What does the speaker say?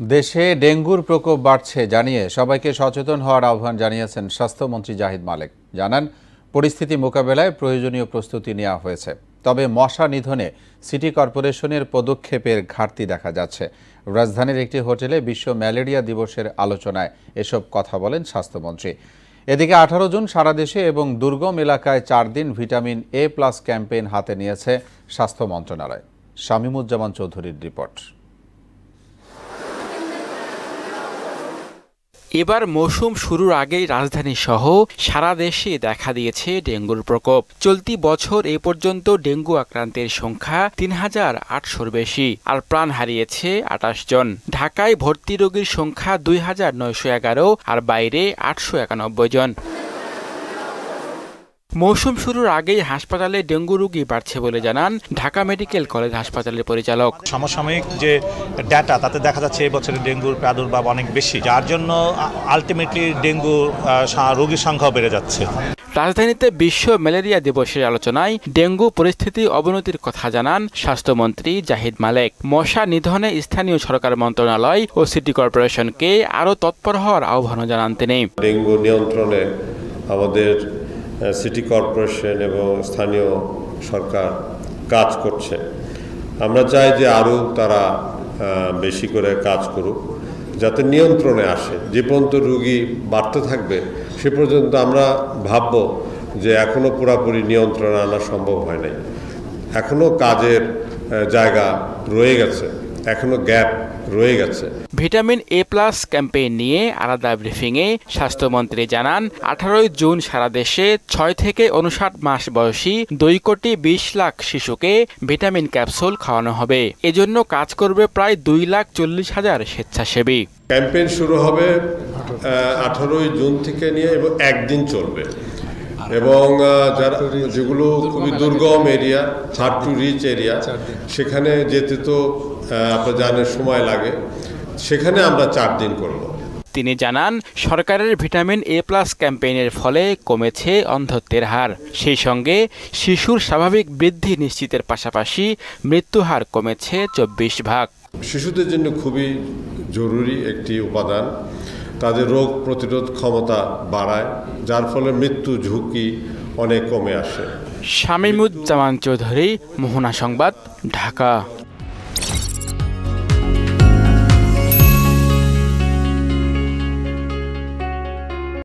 দেশে ডেঙ্গুর প্রকোপ বাড়ছে জানিয়ে সবাইকে সচেতন হওয়ার আহ্বান জানিয়েছেন স্বাস্থ্যমন্ত্রী জাহিদ মালেক। জানান, পরিস্থিতি মোকাবেলায় প্রয়োজনীয় প্রস্তুতি নেওয়া হয়েছে। তবে মশা নিধনে সিটি কর্পোরেশনের পদক্ষেপের ঘাটতি দেখা যাচ্ছে। রাজধানীর একটি হোটেলে বিশ্ব ম্যালেরিয়া দিবসের আলোচনায় এসব কথা বলেন স্বাস্থ্যমন্ত্রী। এদিকে আঠারো জুন সারা দেশে এবং দুর্গম এলাকায় চার দিন ভিটামিন এ প্লাস ক্যাম্পেইন হাতে নিয়েছে স্বাস্থ্য মন্ত্রণালয়। শামীমুজ্জামান চৌধুরীর রিপোর্ট। এবার মৌসুম শুরুর আগেই রাজধানী সহ সারা দেশে দেখা দিয়েছে ডেঙ্গুর প্রকোপ। চলতি বছর এ পর্যন্ত ডেঙ্গু আক্রান্তের সংখ্যা তিন হাজার আটশোর বেশি, আর প্রাণ হারিয়েছে আটাশ জন। ঢাকায় ভর্তি রোগীর সংখ্যা দুই হাজার নয়শো এগারো, আর বাইরে আটশো একানব্বই জন। মৌসুম শুরুর আগেই হাসপাতালে ডেঙ্গু রোগী বাড়ছে বলে জানান ঢাকা মেডিকেল কলেজ হাসপাতালের পরিচালক। সমসাময়িক যে ডাটা তাতে দেখা যাচ্ছে এবছরে ডেঙ্গুর প্রাদুর্ভাব অনেক বেশি যার জন্য আলটিমেটলি ডেঙ্গু রোগীর সংখ্যাও বেড়ে যাচ্ছে। রাজধানীতে বিশ্ব ম্যালেরিয়া দিবসের আলোচনায় ডেঙ্গু পরিস্থিতি অবনতির কথা জানান স্বাস্থ্যমন্ত্রী জাহিদ মালেক। মশা নিধনে স্থানীয় সরকার মন্ত্রণালয় ও সিটি কর্পোরেশনকে আরও তৎপর হওয়ার আহ্বানও জানান তিনি। ডেঙ্গু নিয়ন্ত্রণে আমাদের সিটি কর্পোরেশন এবং স্থানীয় সরকার কাজ করছে। আমরা চাই যে আরও তারা বেশি করে কাজ করুক, যাতে নিয়ন্ত্রণে আসে। যে পর্যন্ত রুগী বাড়তে থাকবে, সে পর্যন্ত আমরা ভাবব যে এখনও পুরাপুরি নিয়ন্ত্রণে আনা সম্ভব হয় নাই। এখনও কাজের জায়গা রয়ে গেছে। এখনও গ্যাপ রয়ে গেছে। ভিটামিন এ প্লাস ক্যাম্পেইন নিয়ে আলাদা ব্রিফিংয়ে স্বাস্থ্যমন্ত্রী জানান আঠারোই জুন সারা দেশে ছয় থেকে উনষাট মাস বয়সী দুই কোটি বিশ লাখ শিশুকে ভিটামিন ক্যাপসুল খাওয়ানো হবে। এজন্য কাজ করবে প্রায় দুই লাখ চল্লিশ হাজার স্বেচ্ছাসেবী। ক্যাম্পেইন শুরু হবে আঠারোই জুন থেকে নিয়ে এবং একদিন চলবে। এবং যারা যেগুলো খুবই দুর্গম area hard to reach area সেখানে যেতে তো আপনার জানেন সময় লাগে। সেখানে আমরা চার দিন করব। তিনি জানান সরকারের ভিটামিন এ প্লাস ক্যাম্পেইনের ফলে কমেছে অন্ধত্বের হার। সেই সঙ্গে শিশুর স্বাভাবিক বৃদ্ধি নিশ্চিতের পাশাপাশি মৃত্যুহার কমেছে চব্বিশ ভাগ। শিশুদের জন্য খুবই জরুরি একটি উপাদান। তাদের রোগ প্রতিরোধ ক্ষমতা বাড়ায়, যার ফলে মৃত্যু ঝুঁকি অনেক কমে আসে। শামীমুজ্জামান চৌধুরী, মোহনা সংবাদ, ঢাকা।